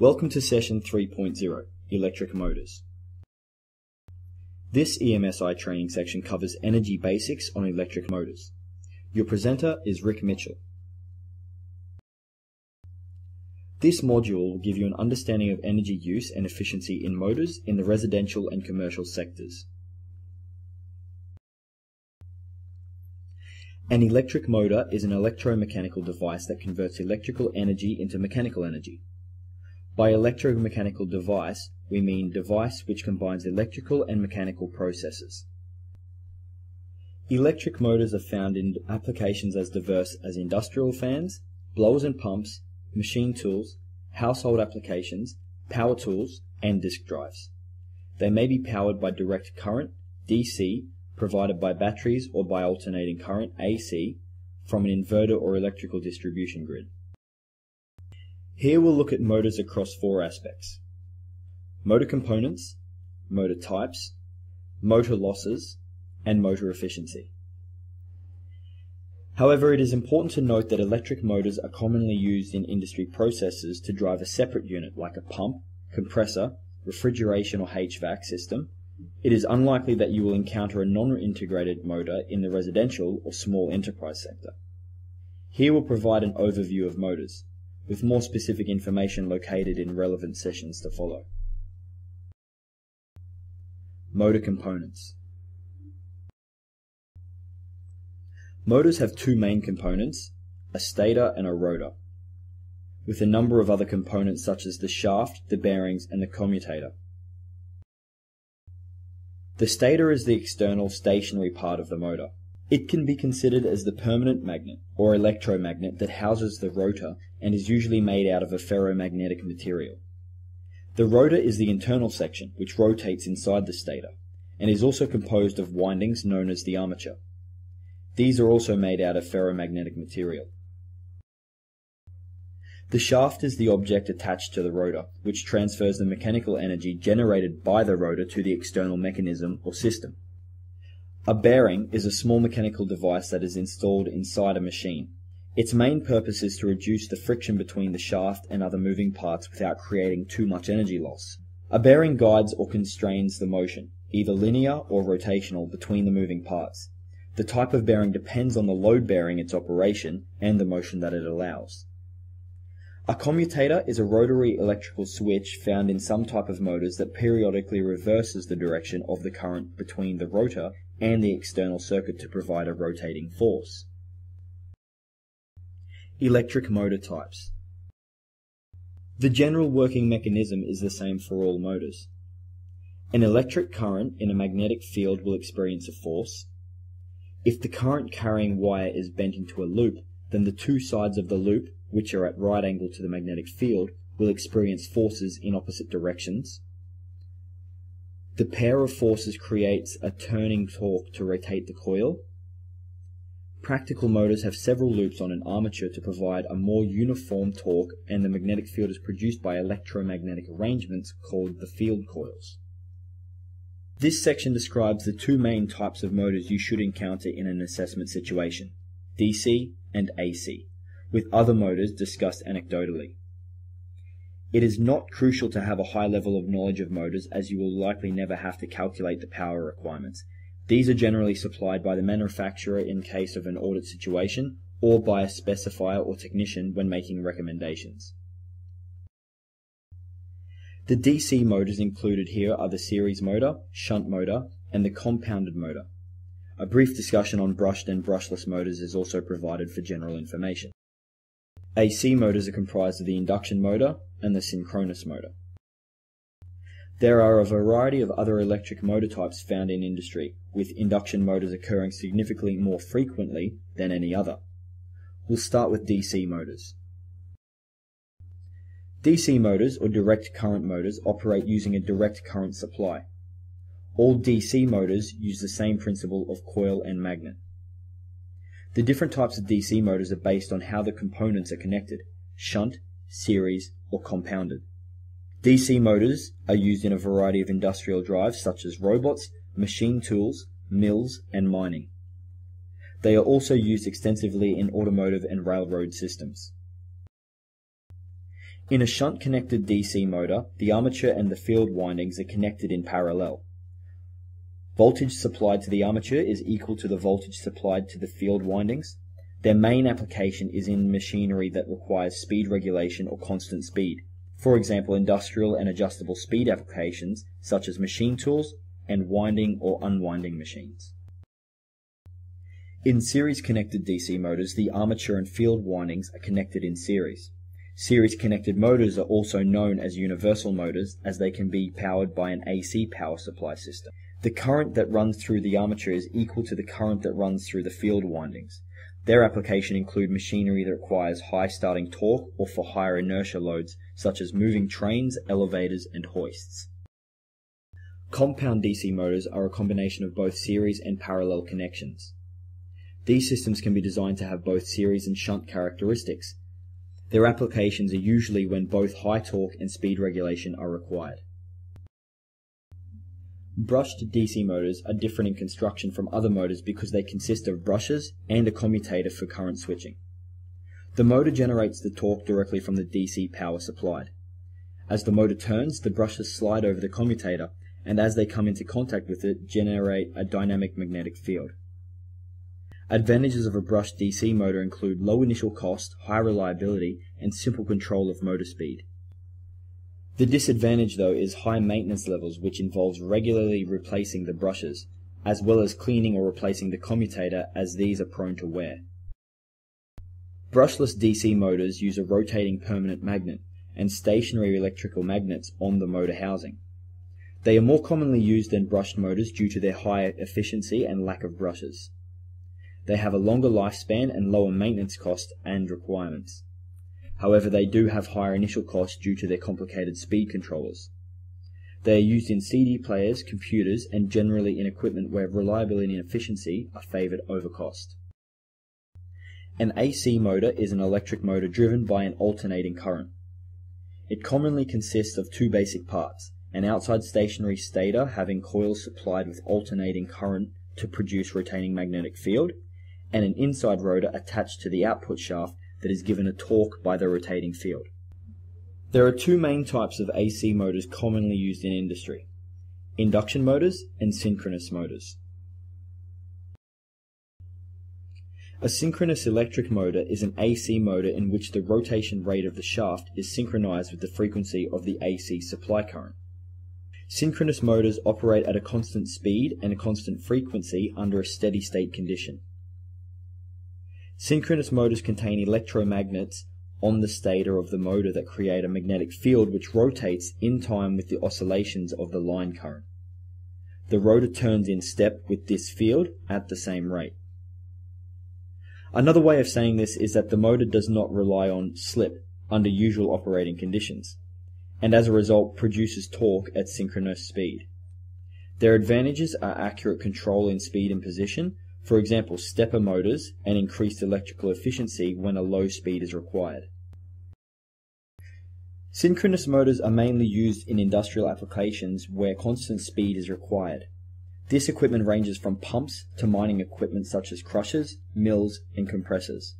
Welcome to session 3.0, Electric Motors. This EMSI training section covers energy basics on electric motors. Your presenter is Rick Mitchell. This module will give you an understanding of energy use and efficiency in motors in the residential and commercial sectors. An electric motor is an electromechanical device that converts electrical energy into mechanical energy. By electromechanical device, we mean device which combines electrical and mechanical processes. Electric motors are found in applications as diverse as industrial fans, blowers and pumps, machine tools, household applications, power tools, and disk drives. They may be powered by direct current, DC, provided by batteries or by alternating current, AC, from an inverter or electrical distribution grid. Here we'll look at motors across four aspects. Motor components, motor types, motor losses, and motor efficiency. However, it is important to note that electric motors are commonly used in industry processes to drive a separate unit like a pump, compressor, refrigeration or HVAC system. It is unlikely that you will encounter a non-integrated motor in the residential or small enterprise sector. Here we'll provide an overview of motors with more specific information located in relevant sessions to follow. Motor components. Motors have two main components, a stator and a rotor, with a number of other components such as the shaft, the bearings, and the commutator. The stator is the external stationary part of the motor. It can be considered as the permanent magnet or electromagnet that houses the rotor and is usually made out of a ferromagnetic material. The rotor is the internal section which rotates inside the stator and is also composed of windings known as the armature. These are also made out of ferromagnetic material. The shaft is the object attached to the rotor, which transfers the mechanical energy generated by the rotor to the external mechanism or system. A bearing is a small mechanical device that is installed inside a machine. Its main purpose is to reduce the friction between the shaft and other moving parts without creating too much energy loss. A bearing guides or constrains the motion, either linear or rotational, between the moving parts. The type of bearing depends on the load bearing its operation and the motion that it allows. A commutator is a rotary electrical switch found in some type of motors that periodically reverses the direction of the current between the rotor and the external circuit to provide a rotating force. Electric motor types. The general working mechanism is the same for all motors. An electric current in a magnetic field will experience a force. If the current carrying wire is bent into a loop, then the two sides of the loop, which are at right angle to the magnetic field, will experience forces in opposite directions. The pair of forces creates a turning torque to rotate the coil. Practical motors have several loops on an armature to provide a more uniform torque and the magnetic field is produced by electromagnetic arrangements called the field coils. This section describes the two main types of motors you should encounter in an assessment situation, DC and AC, with other motors discussed anecdotally. It is not crucial to have a high level of knowledge of motors as you will likely never have to calculate the power requirements. These are generally supplied by the manufacturer in case of an audit situation or by a specifier or technician when making recommendations. The DC motors included here are the series motor, shunt motor, and the compounded motor. A brief discussion on brushed and brushless motors is also provided for general information. AC motors are comprised of the induction motor and the synchronous motor. There are a variety of other electric motor types found in industry, with induction motors occurring significantly more frequently than any other. We'll start with DC motors. DC motors, or direct current motors, operate using a direct current supply. All DC motors use the same principle of coil and magnet. The different types of DC motors are based on how the components are connected, shunt, series, or compounded. DC motors are used in a variety of industrial drives such as robots, machine tools, mills, and mining. They are also used extensively in automotive and railroad systems. In a shunt-connected DC motor, the armature and the field windings are connected in parallel. Voltage supplied to the armature is equal to the voltage supplied to the field windings. Their main application is in machinery that requires speed regulation or constant speed. For example, industrial and adjustable speed applications such as machine tools and winding or unwinding machines. In series connected DC motors, the armature and field windings are connected in series. Series connected motors are also known as universal motors as they can be powered by an AC power supply system. The current that runs through the armature is equal to the current that runs through the field windings. Their application include machinery that requires high starting torque or for higher inertia loads such as moving trains, elevators, and hoists. Compound DC motors are a combination of both series and parallel connections. These systems can be designed to have both series and shunt characteristics. Their applications are usually when both high torque and speed regulation are required. Brushed DC motors are different in construction from other motors because they consist of brushes and a commutator for current switching. The motor generates the torque directly from the DC power supplied. As the motor turns, the brushes slide over the commutator, and as they come into contact with it, generate a dynamic magnetic field. Advantages of a brushed DC motor include low initial cost, high reliability, and simple control of motor speed. The disadvantage, though, is high maintenance levels, which involves regularly replacing the brushes, as well as cleaning or replacing the commutator, as these are prone to wear. Brushless DC motors use a rotating permanent magnet and stationary electrical magnets on the motor housing. They are more commonly used than brushed motors due to their higher efficiency and lack of brushes. They have a longer lifespan and lower maintenance cost and requirements. However, they do have higher initial costs due to their complicated speed controllers. They are used in CD players, computers, and generally in equipment where reliability and efficiency are favored over cost. An AC motor is an electric motor driven by an alternating current. It commonly consists of two basic parts, an outside stationary stator having coils supplied with alternating current to produce rotating magnetic field, and an inside rotor attached to the output shaft that is given a torque by the rotating field. There are two main types of AC motors commonly used in industry induction motors and synchronous motors. A synchronous electric motor is an AC motor in which the rotation rate of the shaft is synchronized with the frequency of the AC supply current. Synchronous motors operate at a constant speed and a constant frequency under a steady state condition. Synchronous motors contain electromagnets on the stator of the motor that create a magnetic field which rotates in time with the oscillations of the line current. The rotor turns in step with this field at the same rate. Another way of saying this is that the motor does not rely on slip under usual operating conditions, and as a result produces torque at synchronous speed. Their advantages are accurate control in speed and position, for example, stepper motors and increased electrical efficiency when a low speed is required. Synchronous motors are mainly used in industrial applications where constant speed is required. This equipment ranges from pumps to mining equipment such as crushers, mills, and compressors.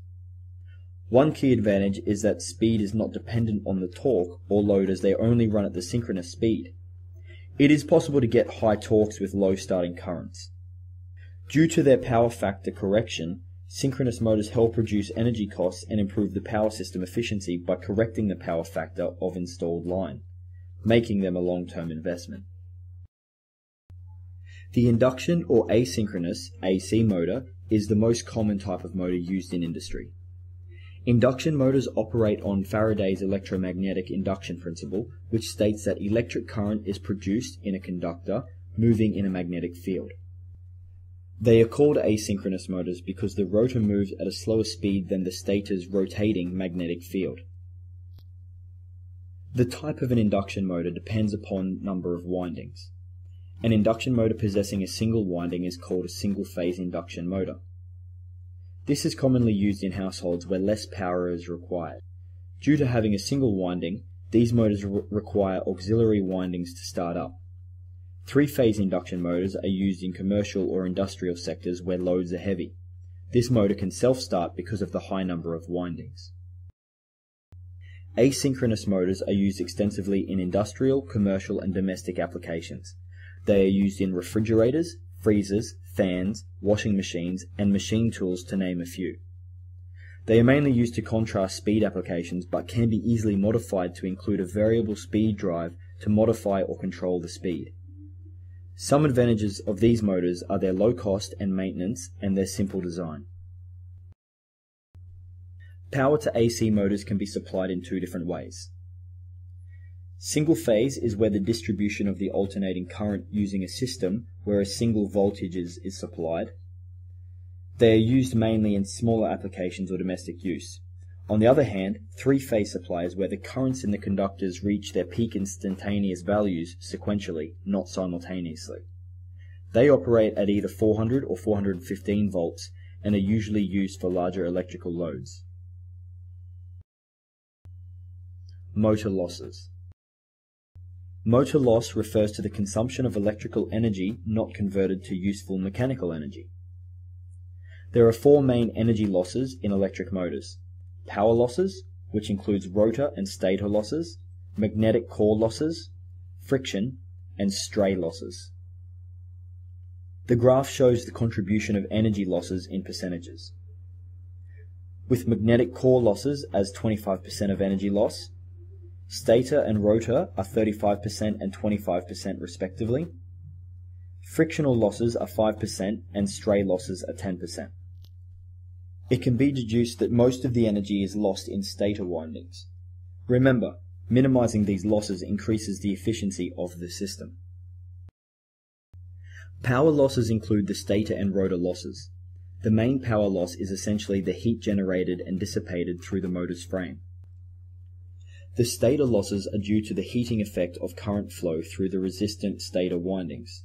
One key advantage is that speed is not dependent on the torque or load as they only run at the synchronous speed. It is possible to get high torques with low starting currents. Due to their power factor correction, synchronous motors help reduce energy costs and improve the power system efficiency by correcting the power factor of installed line, making them a long-term investment. The induction or asynchronous AC motor is the most common type of motor used in industry. Induction motors operate on Faraday's electromagnetic induction principle, which states that electric current is produced in a conductor moving in a magnetic field. They are called asynchronous motors because the rotor moves at a slower speed than the stator's rotating magnetic field. The type of an induction motor depends upon number of windings. An induction motor possessing a single winding is called a single-phase induction motor. This is commonly used in households where less power is required. Due to having a single winding, these motors re require auxiliary windings to start up. Three-phase induction motors are used in commercial or industrial sectors where loads are heavy. This motor can self-start because of the high number of windings. Asynchronous motors are used extensively in industrial, commercial, and domestic applications. They are used in refrigerators, freezers, fans, washing machines, and machine tools to name a few. They are mainly used to contrast speed applications but can be easily modified to include a variable speed drive to modify or control the speed. Some advantages of these motors are their low cost and maintenance and their simple design. Power to AC motors can be supplied in two different ways. Single phase is where the distribution of the alternating current using a system where a single voltage is, is supplied. They are used mainly in smaller applications or domestic use. On the other hand, three-phase supply is where the currents in the conductors reach their peak instantaneous values sequentially, not simultaneously. They operate at either 400 or 415 volts and are usually used for larger electrical loads. Motor losses. Motor loss refers to the consumption of electrical energy not converted to useful mechanical energy. There are four main energy losses in electric motors. Power losses, which includes rotor and stator losses, magnetic core losses, friction, and stray losses. The graph shows the contribution of energy losses in percentages. With magnetic core losses as 25% of energy loss, Stator and rotor are 35% and 25% respectively. Frictional losses are 5% and stray losses are 10%. It can be deduced that most of the energy is lost in stator windings. Remember, minimizing these losses increases the efficiency of the system. Power losses include the stator and rotor losses. The main power loss is essentially the heat generated and dissipated through the motor's frame. The stator losses are due to the heating effect of current flow through the resistant stator windings.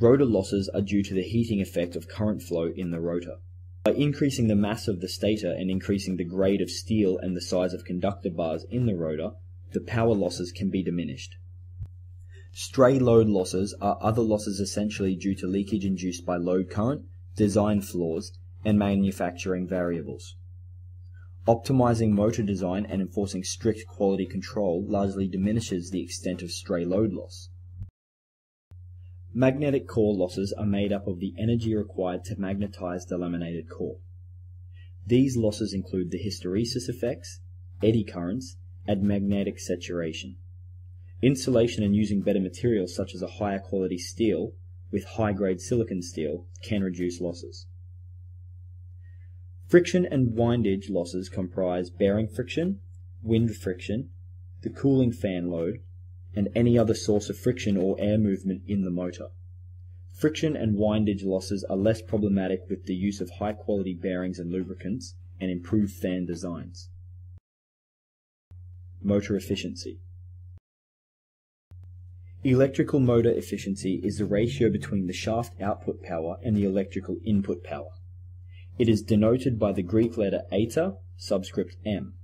Rotor losses are due to the heating effect of current flow in the rotor. By increasing the mass of the stator and increasing the grade of steel and the size of conductor bars in the rotor, the power losses can be diminished. Stray load losses are other losses essentially due to leakage induced by load current, design flaws, and manufacturing variables. Optimizing motor design and enforcing strict quality control largely diminishes the extent of stray load loss. Magnetic core losses are made up of the energy required to magnetize the laminated core. These losses include the hysteresis effects, eddy currents, and magnetic saturation. Insulation and using better materials such as a higher quality steel with high grade silicon steel can reduce losses. Friction and windage losses comprise bearing friction, wind friction, the cooling fan load, and any other source of friction or air movement in the motor. Friction and windage losses are less problematic with the use of high quality bearings and lubricants and improved fan designs. Motor efficiency. Electrical motor efficiency is the ratio between the shaft output power and the electrical input power. It is denoted by the Greek letter eta subscript m.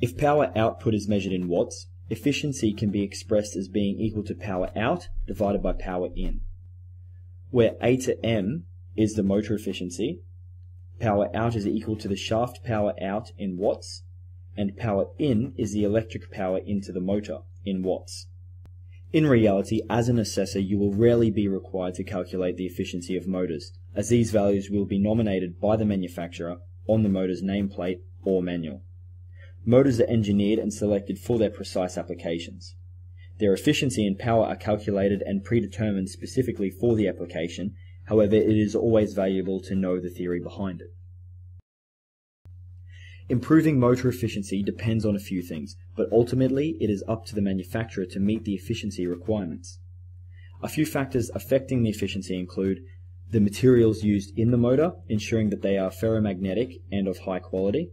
If power output is measured in watts, efficiency can be expressed as being equal to power out divided by power in. Where eta m is the motor efficiency, power out is equal to the shaft power out in watts, and power in is the electric power into the motor in watts. In reality, as an assessor, you will rarely be required to calculate the efficiency of motors, as these values will be nominated by the manufacturer on the motor's nameplate or manual. Motors are engineered and selected for their precise applications. Their efficiency and power are calculated and predetermined specifically for the application, however it is always valuable to know the theory behind it. Improving motor efficiency depends on a few things, but ultimately it is up to the manufacturer to meet the efficiency requirements. A few factors affecting the efficiency include the materials used in the motor, ensuring that they are ferromagnetic and of high quality.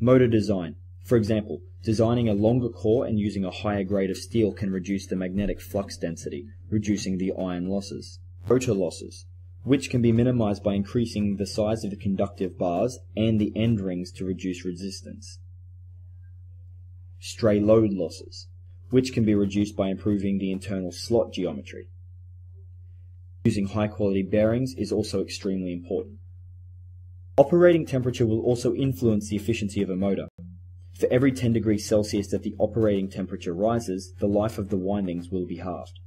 Motor design. For example, designing a longer core and using a higher grade of steel can reduce the magnetic flux density, reducing the iron losses. Rotor losses which can be minimized by increasing the size of the conductive bars and the end rings to reduce resistance. Stray load losses, which can be reduced by improving the internal slot geometry. Using high quality bearings is also extremely important. Operating temperature will also influence the efficiency of a motor. For every 10 degrees Celsius that the operating temperature rises, the life of the windings will be halved.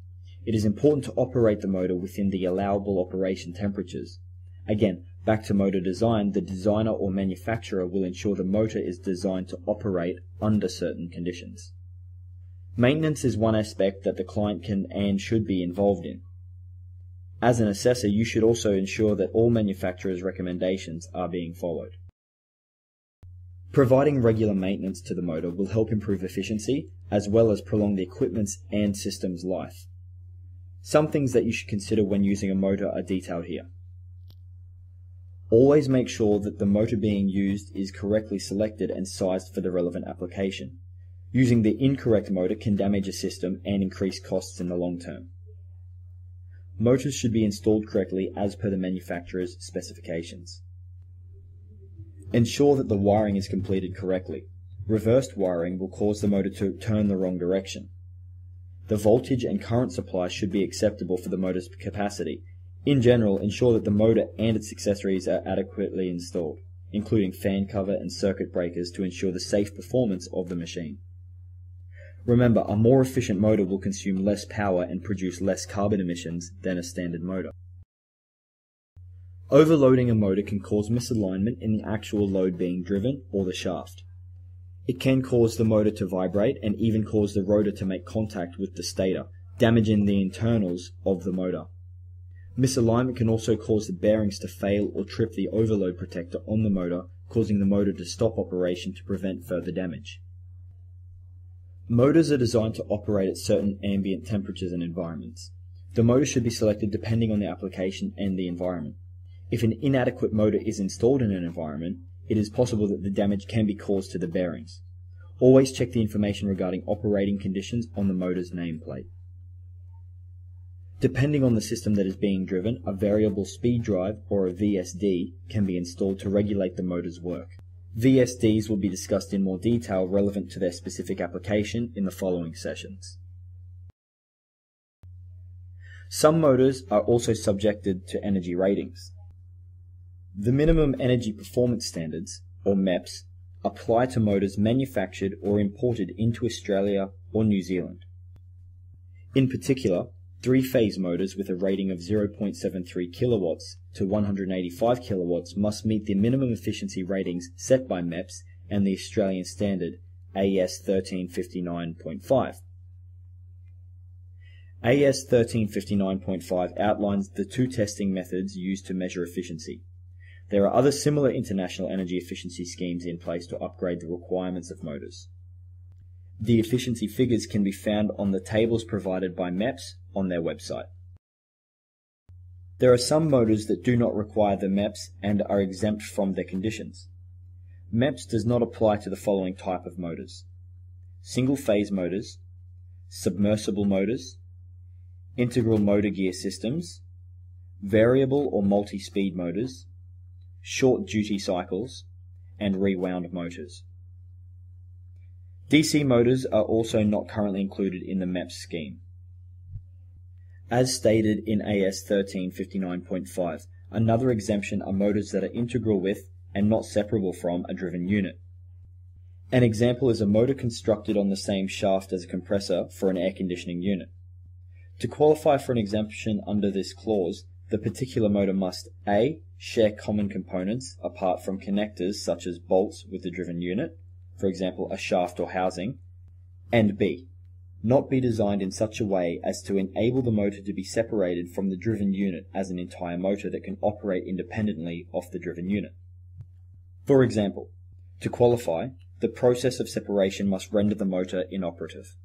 It is important to operate the motor within the allowable operation temperatures. Again, back to motor design, the designer or manufacturer will ensure the motor is designed to operate under certain conditions. Maintenance is one aspect that the client can and should be involved in. As an assessor, you should also ensure that all manufacturers' recommendations are being followed. Providing regular maintenance to the motor will help improve efficiency as well as prolong the equipment's and system's life. Some things that you should consider when using a motor are detailed here. Always make sure that the motor being used is correctly selected and sized for the relevant application. Using the incorrect motor can damage a system and increase costs in the long term. Motors should be installed correctly as per the manufacturer's specifications. Ensure that the wiring is completed correctly. Reversed wiring will cause the motor to turn the wrong direction. The voltage and current supply should be acceptable for the motor's capacity. In general, ensure that the motor and its accessories are adequately installed, including fan cover and circuit breakers to ensure the safe performance of the machine. Remember, a more efficient motor will consume less power and produce less carbon emissions than a standard motor. Overloading a motor can cause misalignment in the actual load being driven or the shaft. It can cause the motor to vibrate and even cause the rotor to make contact with the stator, damaging the internals of the motor. Misalignment can also cause the bearings to fail or trip the overload protector on the motor, causing the motor to stop operation to prevent further damage. Motors are designed to operate at certain ambient temperatures and environments. The motor should be selected depending on the application and the environment. If an inadequate motor is installed in an environment, it is possible that the damage can be caused to the bearings. Always check the information regarding operating conditions on the motor's nameplate. Depending on the system that is being driven, a variable speed drive or a VSD can be installed to regulate the motor's work. VSDs will be discussed in more detail relevant to their specific application in the following sessions. Some motors are also subjected to energy ratings. The Minimum Energy Performance Standards, or MEPS, apply to motors manufactured or imported into Australia or New Zealand. In particular, three-phase motors with a rating of 0.73 kilowatts to 185 kilowatts must meet the minimum efficiency ratings set by MEPS and the Australian standard AS 1359.5. AS 1359.5 outlines the two testing methods used to measure efficiency. There are other similar international energy efficiency schemes in place to upgrade the requirements of motors. The efficiency figures can be found on the tables provided by MEPS on their website. There are some motors that do not require the MEPS and are exempt from their conditions. MEPS does not apply to the following type of motors. Single phase motors, submersible motors, integral motor gear systems, variable or multi-speed motors, short duty cycles, and rewound motors. DC motors are also not currently included in the MEPS scheme. As stated in AS 1359.5, another exemption are motors that are integral with and not separable from a driven unit. An example is a motor constructed on the same shaft as a compressor for an air conditioning unit. To qualify for an exemption under this clause, the particular motor must A. Share common components apart from connectors such as bolts with the driven unit, for example a shaft or housing, and B. Not be designed in such a way as to enable the motor to be separated from the driven unit as an entire motor that can operate independently of the driven unit. For example, to qualify, the process of separation must render the motor inoperative.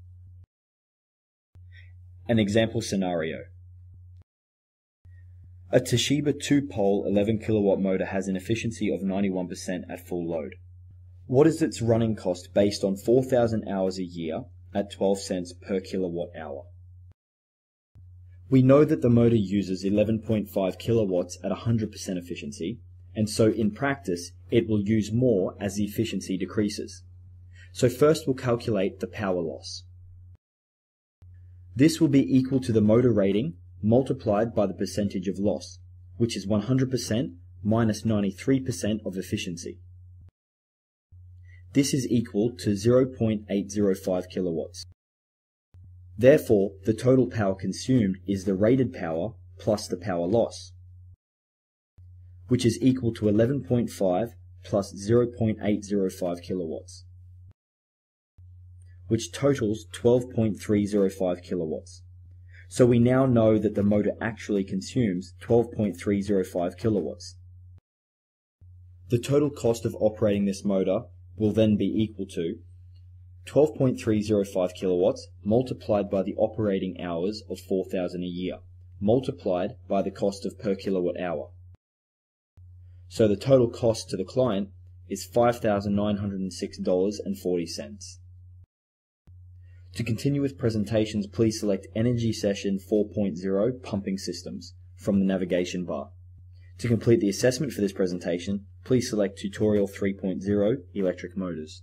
An example scenario. A Toshiba 2-pole 11 kilowatt motor has an efficiency of 91% at full load. What is its running cost based on 4,000 hours a year at 12 cents per kilowatt hour? We know that the motor uses 11.5 kilowatts at 100% efficiency, and so in practice it will use more as the efficiency decreases. So first we'll calculate the power loss. This will be equal to the motor rating multiplied by the percentage of loss, which is 100% minus 93% of efficiency. This is equal to 0.805 kilowatts. Therefore, the total power consumed is the rated power plus the power loss, which is equal to 11.5 plus 0.805 kilowatts, which totals 12.305 kilowatts. So we now know that the motor actually consumes 12.305 kilowatts. The total cost of operating this motor will then be equal to 12.305 kilowatts multiplied by the operating hours of 4,000 a year, multiplied by the cost of per kilowatt hour. So the total cost to the client is $5,906.40. To continue with presentations, please select Energy Session 4.0 Pumping Systems from the navigation bar. To complete the assessment for this presentation, please select Tutorial 3.0 Electric Motors.